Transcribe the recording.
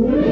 you